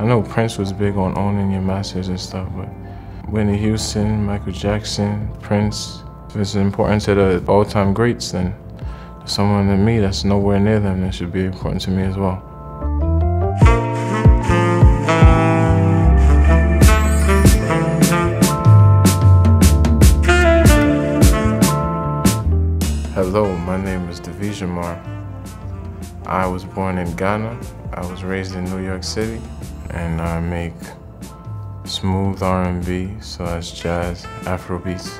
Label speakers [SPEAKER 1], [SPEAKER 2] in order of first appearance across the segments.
[SPEAKER 1] I know Prince was big on owning your masters and stuff, but Whitney Houston, Michael Jackson, Prince, if it's important to the all-time greats, then someone to me that's nowhere near them that should be important to me as well. Hello, my name is Davishmar. I was born in Ghana. I was raised in New York City, and I make smooth R&B, so that's jazz, Afro beats.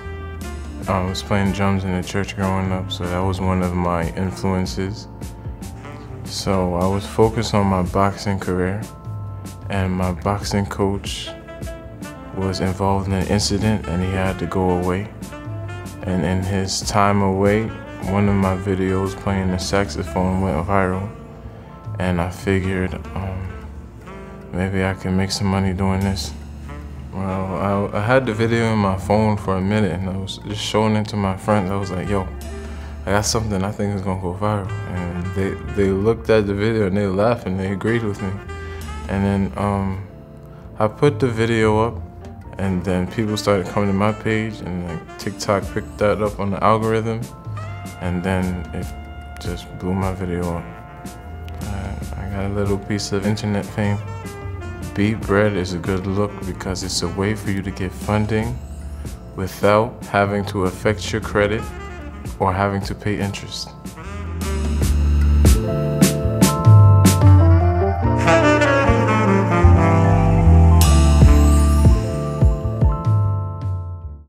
[SPEAKER 1] I was playing drums in the church growing up, so that was one of my influences. So I was focused on my boxing career, and my boxing coach was involved in an incident and he had to go away. And in his time away, one of my videos playing the saxophone went viral and I figured um, maybe I can make some money doing this. Well, I, I, had the video in my phone for a minute and I was just showing it to my friends. I was like, yo, I got something I think is gonna go viral. And they, they looked at the video and they laughed and they agreed with me. And then um, I put the video up and then people started coming to my page and like TikTok picked that up on the algorithm and then it just blew my video up. Uh, I got a little piece of internet fame. beatBread is a good look because it's a way for you to get funding without having to affect your credit or having to pay interest.